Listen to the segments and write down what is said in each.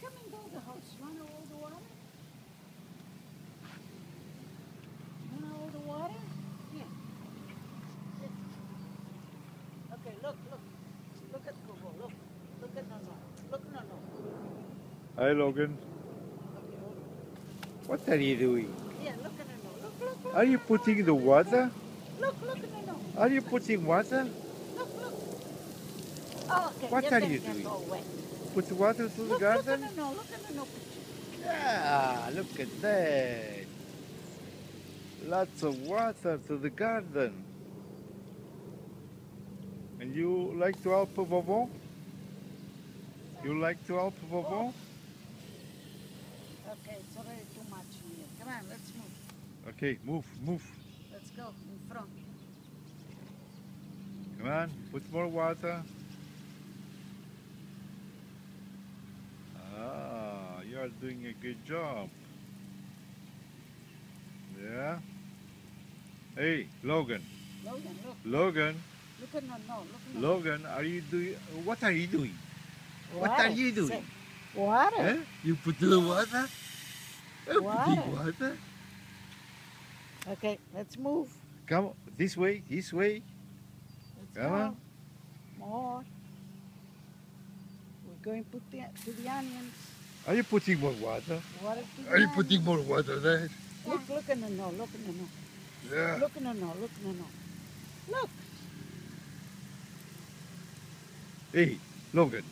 the hose. You want all the water? You want all the water? Here. Okay, look, look. Look at Google. Look. Look at Nono. Look, Nono. Hi, Logan. Okay. What are you doing? Here, look at Nono. Look, look, look. Are you putting the water? Look, look at Nono. Are you putting water? Look, look. Oh, okay. What your are you doing? Put water to the Look, look garden? at Nono. Look at picture. Yeah, look at that. Lots of water to the garden. And you like to help Vovo? You like to help Vovo? Oh. Okay, it's already too much here. Come on, let's move. Okay, move, move. Let's go in front. Come on, put more water. Doing a good job. Yeah. Hey, Logan. Logan, look. Logan. Look at no, no. Look no. Logan, are you doing? What are you doing? What are you doing? Water. Huh? You put the water? Eh, you Water. putting water? Okay, let's move. Come this way, this way. Let's Come go. on. More. We're going to put the, to the onions. Are you putting more water? Water Are you putting more water there? Look, look at the no, look at the no. Yeah. Look at the no, look at the no. Look. Hey, Logan.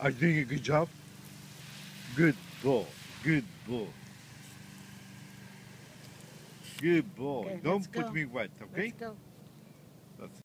Are you doing a good job? Good boy. Good boy. Good boy. Okay, Don't put go. me wet, okay? Let's go.